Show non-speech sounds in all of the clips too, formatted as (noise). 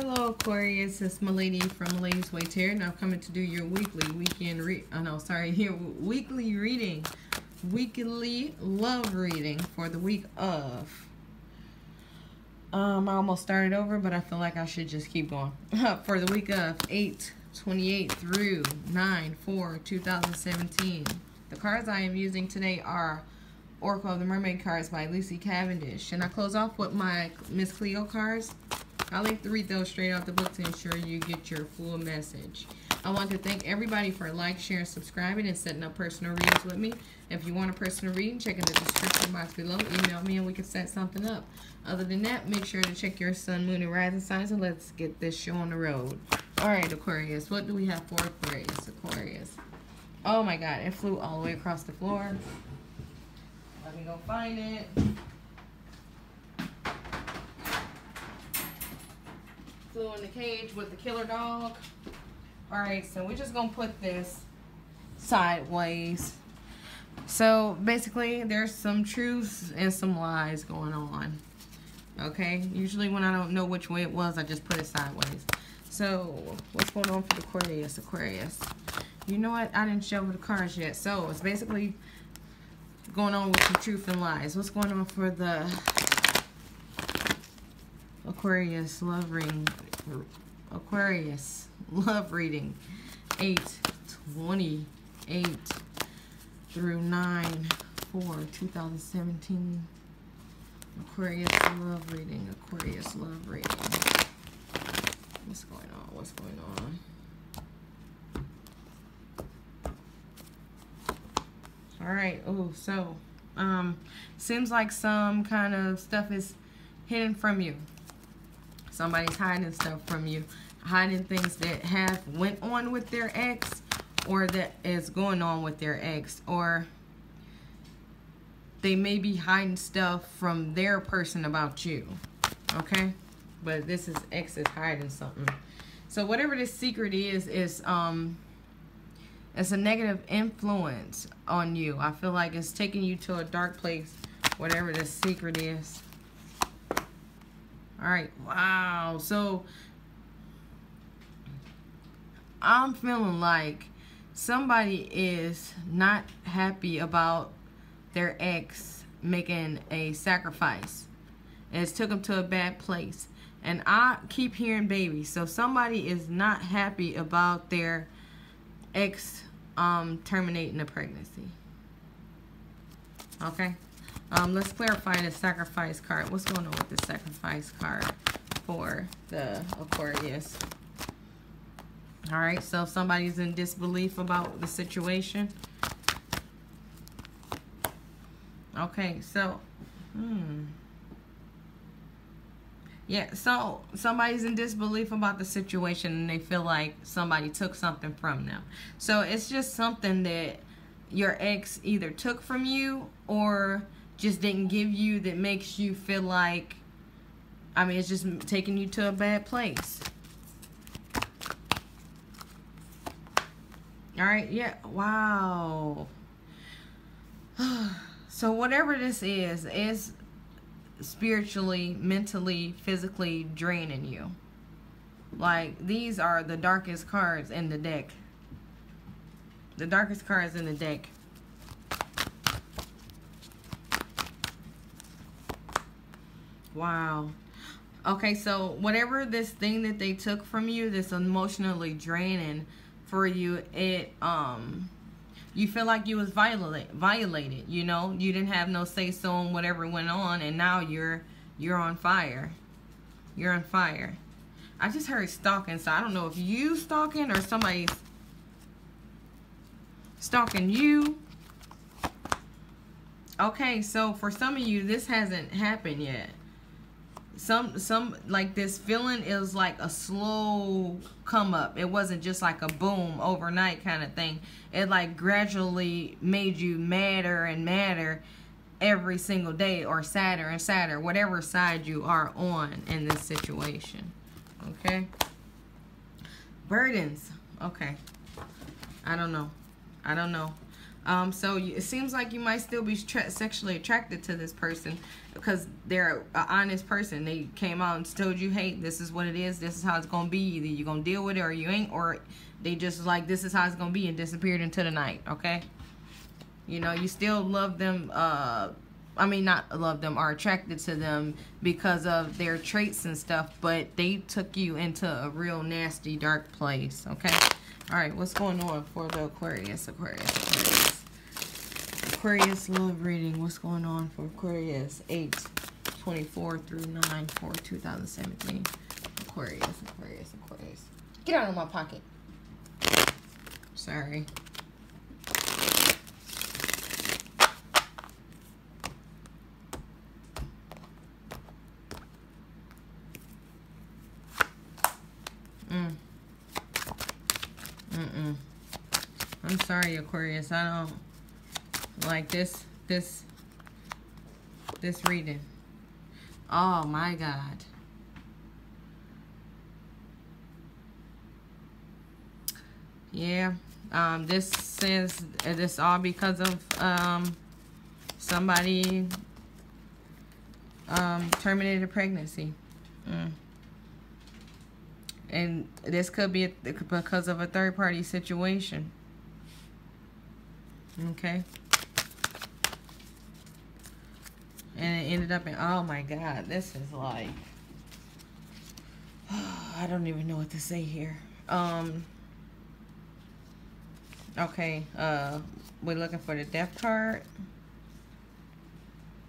Hello Aquarius, it's Malady from Malady's Way Tarot. Now coming to do your weekly weekend read. Oh no, sorry, (laughs) your weekly reading, weekly love reading for the week of. Um, I almost started over, but I feel like I should just keep going. (laughs) for the week of 8 28 through 9 4 2017. The cards I am using today are Oracle of the Mermaid cards by Lucy Cavendish. And I close off with my Miss Cleo cards. I like to read those straight off the book to ensure you get your full message. I want to thank everybody for like, sharing, subscribing, and setting up personal readings with me. If you want a personal reading, check in the description box below. Email me and we can set something up. Other than that, make sure to check your sun, moon, and rising signs, and let's get this show on the road. All right, Aquarius. What do we have for Aquarius? Aquarius. Oh my God, it flew all the way across the floor. Let me go find it. Flew in the cage with the killer dog. Alright, so we're just to put this sideways. So basically, there's some truths and some lies going on. Okay? Usually when I don't know which way it was, I just put it sideways. So, what's going on for the Aquarius? Aquarius. You know what? I didn't show the cards yet. So, it's basically going on with some truth and lies. What's going on for the Aquarius love reading. Aquarius (laughs) love reading. 8, 28 through 9, 4, 2017. Aquarius love reading. Aquarius love reading. What's going on? What's going on? All right. Oh, so um, seems like some kind of stuff is hidden from you. Somebody's hiding stuff from you, hiding things that have went on with their ex, or that is going on with their ex, or they may be hiding stuff from their person about you. Okay, but this is ex is hiding something. So whatever this secret is, is um it's a negative influence on you. I feel like it's taking you to a dark place, whatever the secret is. All right, wow. So I'm feeling like somebody is not happy about their ex making a sacrifice. And it's took them to a bad place. And I keep hearing baby. So somebody is not happy about their ex um, terminating a pregnancy. Okay. Um, let's clarify the sacrifice card. What's going on with the sacrifice card for the Aquarius? All right, so somebody's in disbelief about the situation. Okay, so, hmm. Yeah, so somebody's in disbelief about the situation and they feel like somebody took something from them. So it's just something that your ex either took from you or just didn't give you that makes you feel like, I mean, it's just taking you to a bad place. All right, yeah, wow. (sighs) so whatever this is, is spiritually, mentally, physically draining you. Like, these are the darkest cards in the deck. The darkest cards in the deck. Wow. Okay, so whatever this thing that they took from you, this emotionally draining for you, it, um, you feel like you was violate, violated, you know, you didn't have no say so on whatever went on, and now you're you're on fire. You're on fire. I just heard stalking, so I don't know if you stalking or somebody's stalking you. Okay, so for some of you, this hasn't happened yet some some like this feeling is like a slow come up. It wasn't just like a boom overnight kind of thing. It like gradually made you madder and madder every single day or sadder and sadder whatever side you are on in this situation okay? Burdens okay. I don't know. I don't know Um, so you, it seems like you might still be sexually attracted to this person because they're an honest person. They came out and told you, hey, this is what it is. This is how it's going to be. Either you're going to deal with it or you ain't. Or they just like, this is how it's going to be and disappeared into the night. Okay? You know, you still love them. Uh, I mean, not love them, are attracted to them because of their traits and stuff. But they took you into a real nasty, dark place. Okay? All right, what's going on for the Aquarius? Aquarius, Aquarius. Aquarius love reading. What's going on for Aquarius? 8, 24 through 9 for 2017. Aquarius, Aquarius, Aquarius. Get out of my pocket. Sorry. Mm. Mm-mm. I'm sorry, Aquarius. I don't like this, this, this reading. Oh, my God. Yeah. Um, this says this all because of um, somebody um, terminated a pregnancy. Mm and this could be because of a third party situation okay and it ended up in oh my god this is like (sighs) I don't even know what to say here um okay uh we're looking for the death card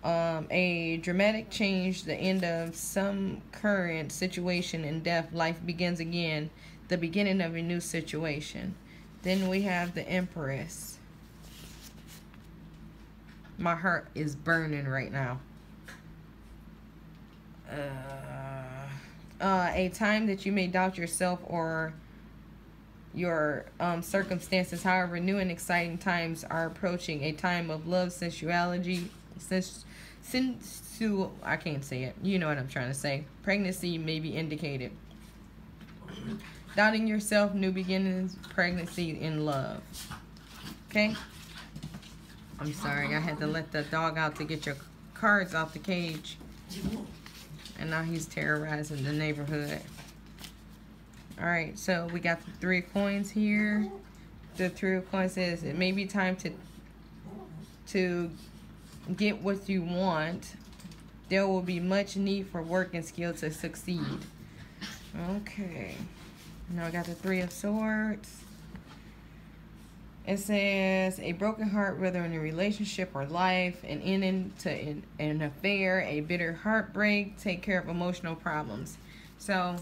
um, a dramatic change, the end of some current situation in death, life begins again, the beginning of a new situation. Then we have the Empress. My heart is burning right now. Uh, uh, a time that you may doubt yourself or your um, circumstances. However, new and exciting times are approaching. A time of love, sensuality, sens sensu I can't say it. You know what I'm trying to say. Pregnancy may be indicated. Doubting yourself, new beginnings, pregnancy, in love. Okay? I'm sorry, I had to let the dog out to get your cards off the cage. And now he's terrorizing the neighborhood. Alright, so we got the three coins here. The three of coins says it may be time to to get what you want, there will be much need for work and skill to succeed. Okay. Now I got the Three of Swords. It says a broken heart, whether in a relationship or life, an ending to an, an affair, a bitter heartbreak, take care of emotional problems. So,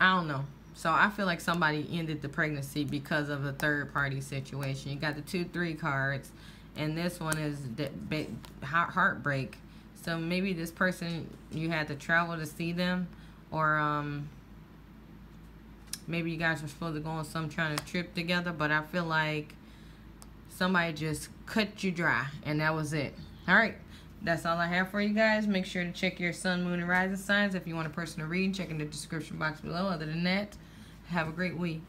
I don't know. So I feel like somebody ended the pregnancy because of a third party situation. You got the two, three cards and this one is the heartbreak. So maybe this person you had to travel to see them, or um, maybe you guys were supposed to go on some kind of trip together. But I feel like somebody just cut you dry, and that was it. All right. That's all I have for you guys. Make sure to check your sun, moon, and rising signs. If you want a personal read, check in the description box below. Other than that, have a great week.